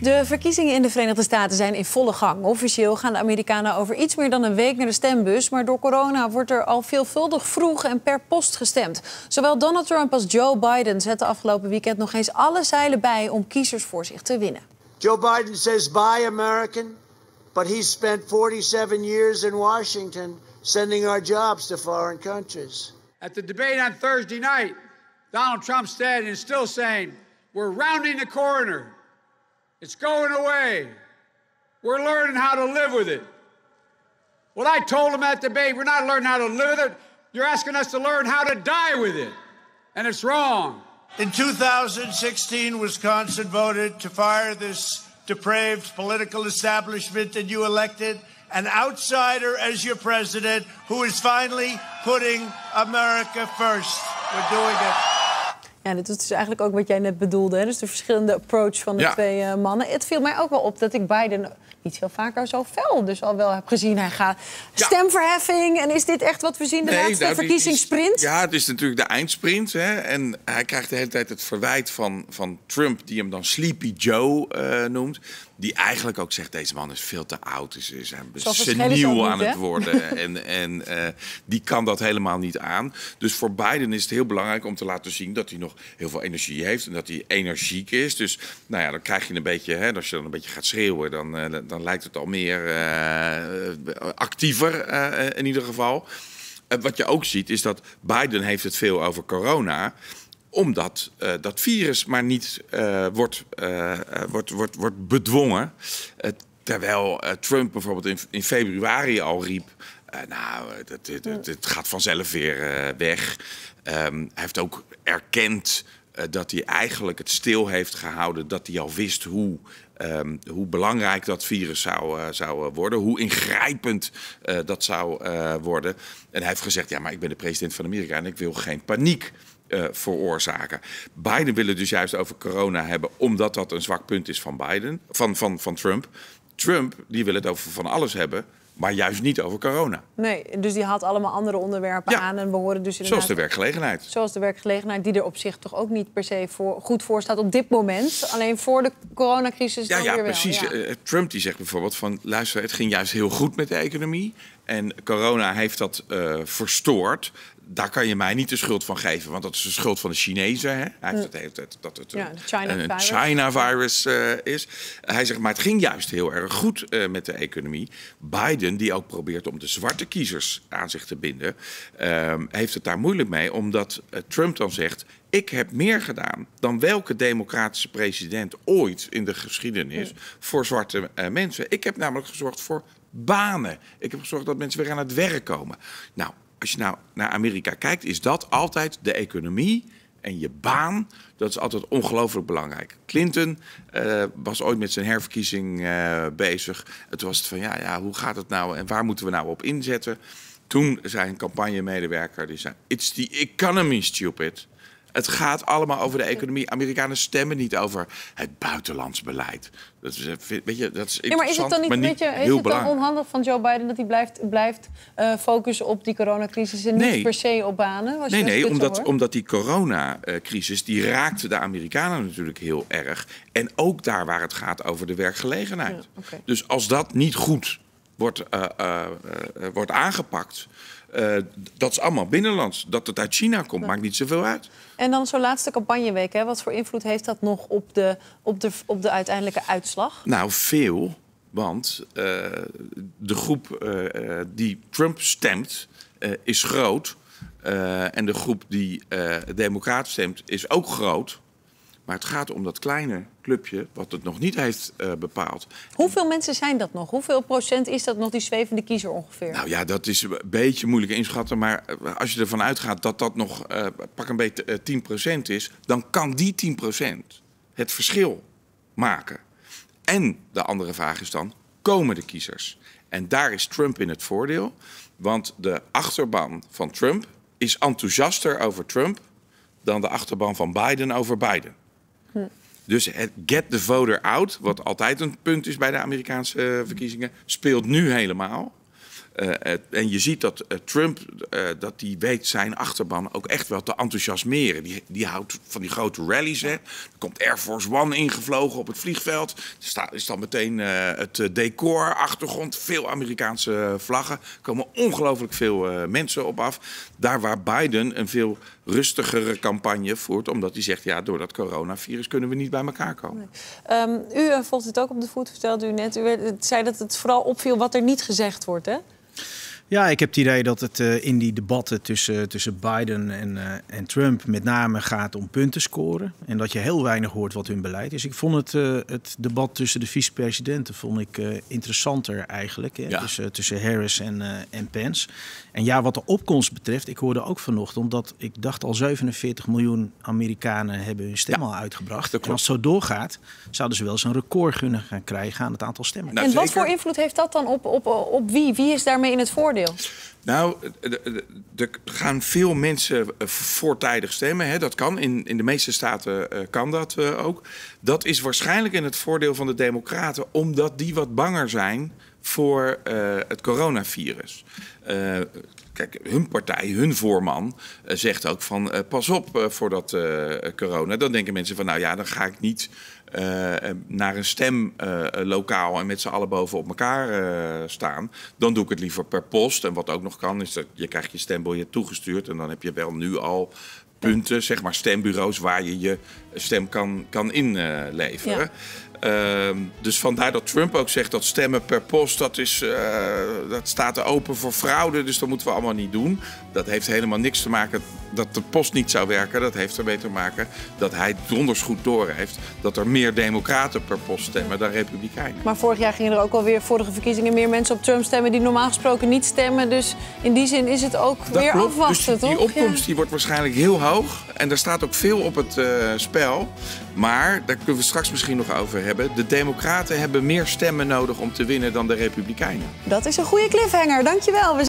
De verkiezingen in de Verenigde Staten zijn in volle gang. Officieel gaan de Amerikanen over iets meer dan een week naar de stembus. Maar door corona wordt er al veelvuldig vroeg en per post gestemd. Zowel Donald Trump als Joe Biden zetten afgelopen weekend nog eens alle zeilen bij om kiezers voor zich te winnen. Joe Biden says buy American, but he's spent 47 years in Washington sending our jobs to foreign countries. At the debate on Thursday night, Donald Trump said and is still saying, we're rounding the corner. It's going away. We're learning how to live with it. What I told them at the debate, we're not learning how to live with it. You're asking us to learn how to die with it. And it's wrong. In 2016, Wisconsin voted to fire this depraved political establishment that you elected an outsider as your president who is finally putting America first. We're doing it. Ja, dit is dus eigenlijk ook wat jij net bedoelde. Hè? Dus de verschillende approach van de Ja. twee eh, mannen. Het viel mij ook wel op dat ik Biden niet veel vaker zo fel dus al wel heb gezien. Hij gaat Ja. stemverheffing. En is dit echt wat we zien, de laatste nou, verkiezingssprint? Ja, het is natuurlijk de eindsprint. Hè? En hij krijgt de hele tijd het verwijt van, van Trump, die hem dan Sleepy Joe eh, noemt. Die eigenlijk ook zegt, deze man is veel te oud. Is, is ook seniel niet, aan hè? het worden. en en eh, die kan dat helemaal niet aan. Dus voor Biden is het heel belangrijk om te laten zien... dat hij nog heel veel energie heeft en dat hij energiek is. Dus nou ja, dan krijg je een beetje... Hè, als je dan een beetje gaat schreeuwen, dan, eh, dan lijkt het al meer eh, actiever in ieder geval. Wat je ook ziet is dat Biden heeft het veel over corona omdat eh, dat virus maar niet eh, wordt, eh, wordt, wordt, wordt bedwongen. Terwijl Trump bijvoorbeeld in, in februari al riep... nou, het, gaat vanzelf weer weg. Ehm, hij heeft ook erkend dat hij eigenlijk het stil heeft gehouden... dat hij al wist hoe, ehm, hoe belangrijk dat virus zou, eh, zou eh, worden. Hoe ingrijpend eh, dat zou eh, worden. En hij heeft gezegd, ja, maar ik ben de president van Amerika... en ik wil geen paniek eh, veroorzaken. Biden wil het dus juist over corona hebben, omdat dat een zwak punt is van Biden, van, van, van Trump. Trump die wil het over van alles hebben, maar juist niet over corona. Nee, dus die haalt allemaal andere onderwerpen Ja. aan. En we horen dus Zoals inderdaad... de werkgelegenheid. Zoals de werkgelegenheid, die er op zich toch ook niet per se voor, goed voor staat op dit moment. Alleen voor de coronacrisis Ja, dan ja weer wel. precies. ja. Eh, Trump die zegt bijvoorbeeld van... luister, het ging juist heel goed met de economie. En corona heeft dat eh, verstoord. Daar kan je mij niet de schuld van geven. Want dat is de schuld van de Chinezen. Hè? Hij heeft het tijd dat het Ja, een- een virus. China-virus eh, is. Hij zegt, maar het ging juist heel erg goed eh, met de economie. Biden, die ook probeert om de zwarte kiezers aan zich te binden... ehm, heeft het daar moeilijk mee. Omdat eh, Trump dan zegt... Ik heb meer gedaan dan welke democratische president ooit in de geschiedenis voor zwarte mensen. Ik heb namelijk gezorgd voor banen. Ik heb gezorgd dat mensen weer aan het werk komen. Nou, als je nou naar Amerika kijkt, is dat altijd de economie en je baan. Dat is altijd ongelooflijk belangrijk. Clinton eh, was ooit met zijn herverkiezing eh, bezig. Het was het van, ja, ja, hoe gaat het nou en waar moeten we nou op inzetten? Toen zei een campagnemedewerker, die zei... It's the economy, stupid. Het gaat allemaal over de economie. Amerikanen stemmen niet over het buitenlands beleid. Dat is, eh, weet je, dat is Ja, maar is het dan niet, een beetje, is heel het dan belangrijk. onhandig van Joe Biden dat hij blijft, blijft eh, focussen op die coronacrisis en niet per se op banen? Nee, nee, omdat, hoort? omdat die coronacrisis die raakte de Amerikanen natuurlijk heel erg. En ook daar waar het gaat over de werkgelegenheid. Ja. Dus als dat niet goed wordt, eh, eh, eh, wordt aangepakt, dat is allemaal binnenlands. Dat het uit China komt, maakt niet zoveel uit. En dan zo'n laatste campagneweek. Hè? Wat voor invloed heeft dat nog op de, op de, op de uiteindelijke uitslag? Nou, veel. Want de groep die Trump stemt is groot. En de groep die Democraat stemt is ook groot. Maar het gaat om dat kleine clubje wat het nog niet heeft eh, bepaald. Hoeveel mensen zijn dat nog? Hoeveel procent is dat nog, die zwevende kiezer ongeveer? Nou ja, dat is een beetje moeilijk inschatten. Maar eh, als je ervan uitgaat dat dat nog eh, pak een beetje eh, 10% is... dan kan die 10% het verschil maken. En de andere vraag is dan, komen de kiezers? En daar is Trump in het voordeel. Want de achterban van Trump is enthousiaster over Trump... dan de achterban van Biden over Biden. Dus het get the voter out, wat altijd een punt is bij de Amerikaanse eh, verkiezingen, speelt nu helemaal. Eh, en je ziet dat eh, Trump, dat die weet zijn achterban ook echt wel te enthousiasmeren. Die, die houdt van die grote rallies. Hè. Er komt Air Force One ingevlogen op het vliegveld. Er staat, is dan meteen het decor, achtergrond, veel Amerikaanse vlaggen. Er komen ongelooflijk veel mensen op af. Daar waar Biden een veel rustigere campagne voert, omdat hij zegt, ja, door dat coronavirus kunnen we niet bij elkaar komen. Ehm, u eh, volgt het ook op de voet, vertelde u net. U zei dat het vooral opviel wat er niet gezegd wordt, hè? Ja, ik heb het idee dat het eh, in die debatten tussen, tussen Biden en, eh, en Trump met name gaat om punten scoren. En dat je heel weinig hoort wat hun beleid is. Ik vond het, eh, het debat tussen de vicepresidenten vond ik, eh, interessanter eigenlijk. Hè? Ja. Tussen, tussen Harris en, eh, en Pence. En ja, wat de opkomst betreft, ik hoorde ook vanochtend dat ik dacht al 47 miljoen Amerikanen hebben hun stem Ja, al uitgebracht. En als het zo doorgaat, zouden ze wel eens een record kunnen gaan krijgen aan het aantal stemmen. Nou, en wat voor invloed heeft dat dan op, op, op wie? Wie is daarmee in het voordeel? Nou, eh, eh, er gaan veel mensen eh, voortijdig stemmen. Hè. Dat kan. In, in de meeste staten eh, kan dat eh, ook. Dat is waarschijnlijk in het voordeel van de Democraten, omdat die wat banger zijn voor eh, het coronavirus. Kijk, hun partij, hun voorman, eh, zegt ook van eh, pas op eh, voor dat corona. Dan denken mensen van nou ja, dan ga ik niet naar een stemlokaal en met z'n allen boven op elkaar staan. Dan doe ik het liever per post. En wat ook nog kan, is dat je krijgt je stembiljet toegestuurd. En dan heb je wel nu al punten, zeg maar stembureaus, waar je je stem kan, kan inleveren. Ja. Ehm, dus vandaar dat Trump ook zegt dat stemmen per post, dat, is, eh, dat staat er open voor fraude. Dus dat moeten we allemaal niet doen. Dat heeft helemaal niks te maken dat de post niet zou werken. Dat heeft ermee te maken dat hij donders goed door heeft dat er meer democraten per post stemmen dan republikeinen. Maar vorig jaar gingen er ook alweer vorige verkiezingen meer mensen op Trump stemmen die normaal gesproken niet stemmen. Dus in die zin is het ook Dat weer klopt. afwachten, dus die, toch? die opkomst Ja. die wordt waarschijnlijk heel hoog. En er staat ook veel op het eh, spel. Maar, daar kunnen we straks misschien nog over hebben. De Democraten hebben meer stemmen nodig om te winnen dan de Republikeinen. Dat is een goede cliffhanger, dankjewel. We